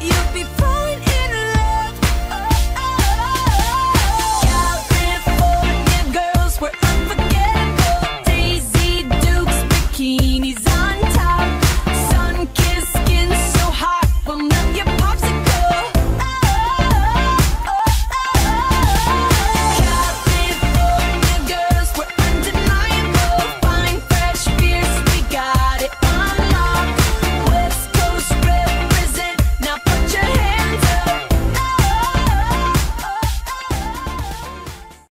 You'll be fine.